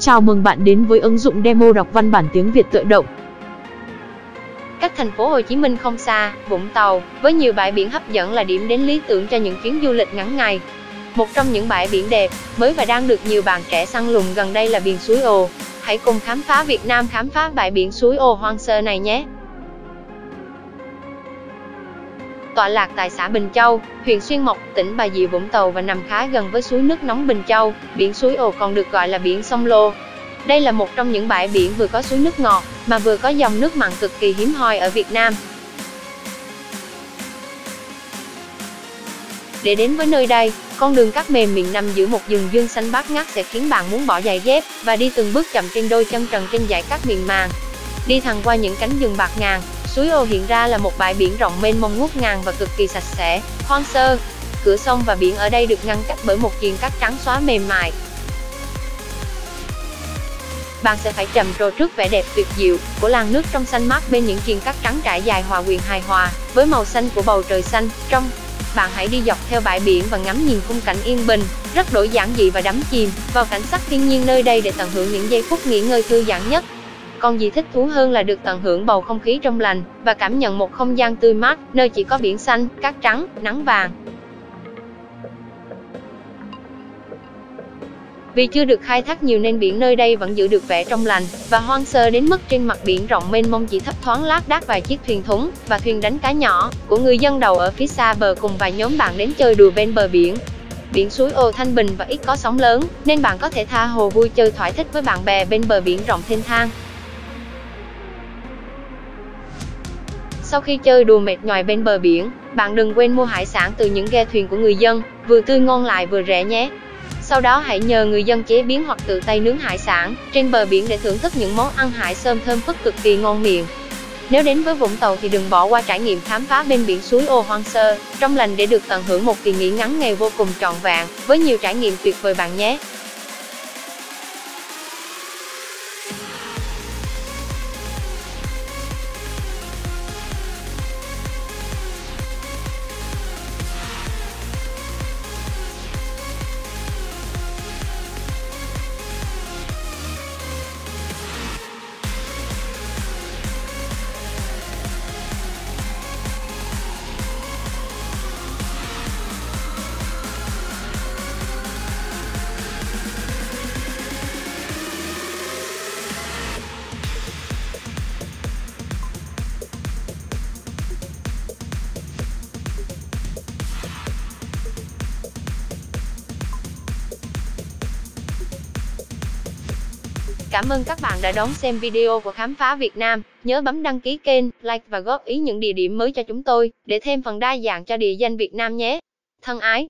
Chào mừng bạn đến với ứng dụng demo đọc văn bản tiếng Việt tự động. Cách thành phố Hồ Chí Minh không xa, Vũng Tàu, với nhiều bãi biển hấp dẫn là điểm đến lý tưởng cho những chuyến du lịch ngắn ngày. Một trong những bãi biển đẹp, mới và đang được nhiều bạn trẻ săn lùng gần đây là biển Suối Ồ. Hãy cùng khám phá Việt Nam khám phá bãi biển Suối Ồ hoang sơ này nhé! Tọa lạc tại xã Bình Châu, huyện Xuyên Mộc, tỉnh Bà Rịa Vũng Tàu và nằm khá gần với suối nước nóng Bình Châu, biển suối Ồ còn được gọi là biển sông Lô. Đây là một trong những bãi biển vừa có suối nước ngọt, mà vừa có dòng nước mặn cực kỳ hiếm hoi ở Việt Nam. Để đến với nơi đây, con đường cát mềm miệng nằm giữa một rừng dương xanh bát ngát sẽ khiến bạn muốn bỏ giày dép và đi từng bước chậm trên đôi chân trần trên dải cát miền màng. Đi thẳng qua những cánh rừng bạc ngàn, Suối Ô hiện ra là một bãi biển rộng mênh mông ngút ngàn và cực kỳ sạch sẽ, hoang sơ. Cửa sông và biển ở đây được ngăn cách bởi một triền cát trắng xóa mềm mại. Bạn sẽ phải trầm trồ trước vẻ đẹp tuyệt diệu của làn nước trong xanh mát bên những triền cát trắng trải dài hòa quyện hài hòa với màu xanh của bầu trời xanh trong. Bạn hãy đi dọc theo bãi biển và ngắm nhìn khung cảnh yên bình, rất đổi giản dị và đắm chìm vào cảnh sắc thiên nhiên nơi đây để tận hưởng những giây phút nghỉ ngơi thư giãn nhất. Còn gì thích thú hơn là được tận hưởng bầu không khí trong lành và cảm nhận một không gian tươi mát, nơi chỉ có biển xanh, cát trắng, nắng vàng. Vì chưa được khai thác nhiều nên biển nơi đây vẫn giữ được vẻ trong lành và hoang sơ đến mức trên mặt biển rộng mênh mông chỉ thấp thoáng lác đác vài chiếc thuyền thúng và thuyền đánh cá nhỏ của người dân đầu ở phía xa bờ cùng vài nhóm bạn đến chơi đùa bên bờ biển. Biển suối Ồ thanh bình và ít có sóng lớn, nên bạn có thể tha hồ vui chơi thoải thích với bạn bè bên bờ biển rộng thênh thang. Sau khi chơi đùa mệt nhòi bên bờ biển, bạn đừng quên mua hải sản từ những ghe thuyền của người dân, vừa tươi ngon lại vừa rẻ nhé. Sau đó hãy nhờ người dân chế biến hoặc tự tay nướng hải sản trên bờ biển để thưởng thức những món ăn hải sơm thơm phức cực kỳ ngon miệng. Nếu đến với Vũng Tàu thì đừng bỏ qua trải nghiệm khám phá bên biển suối ô hoang sơ, trong lành để được tận hưởng một kỳ nghỉ ngắn ngày vô cùng trọn vẹn, với nhiều trải nghiệm tuyệt vời bạn nhé. Cảm ơn các bạn đã đón xem video của Khám phá Việt Nam. Nhớ bấm đăng ký kênh, like và góp ý những địa điểm mới cho chúng tôi, để thêm phần đa dạng cho địa danh Việt Nam nhé. Thân ái!